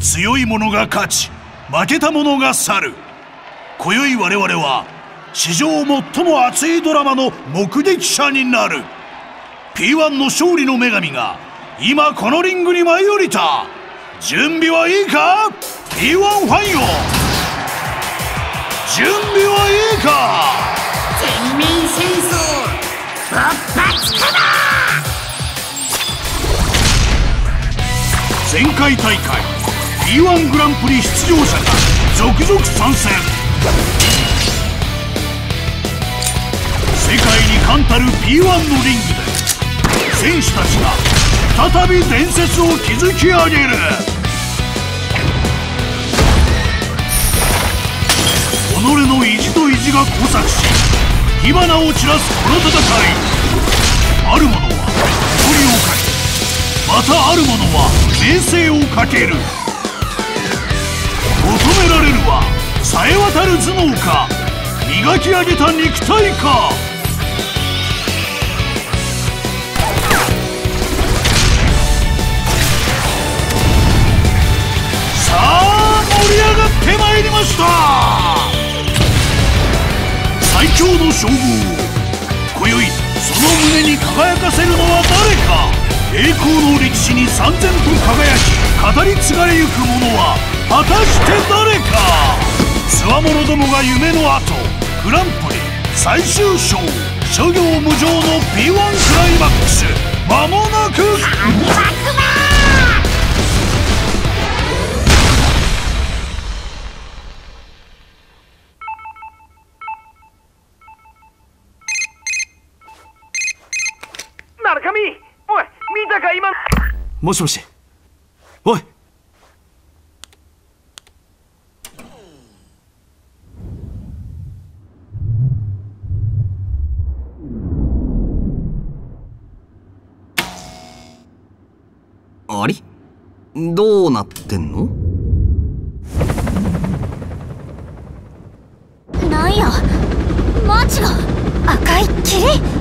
強い者が勝ち負けた者が去る。今宵我々は史上最も熱いドラマの目撃者になる。P1 の勝利の女神が今このリングに舞い降りた。準備はいいか？P1 ファンよ。準備はいいか？全面戦争勃発かだ前回大会 P1 グランプリ出場者が続々参戦。世界に冠たる P1 のリングで選手たちが再び伝説を築き上げる。己の意地と意地が交錯し火花を散らすこの戦い。ある者は誇りをかけまたある者は名声をかける。れるはさえ渡る頭脳か。磨き上げた肉体か。さあ盛り上がってまいりました。最強の称号。を今宵その胸に輝かせるのは誰か。栄光の歴史に燦然と輝き語り継がれゆく者は果たして誰か。つわものどもが夢の後グランプリ最終章諸行無常の P1 クライマックス間もなく。鳴神おい見たか今？もしもし。おいあれどうなってんの？なんや。マーチが。赤い霧？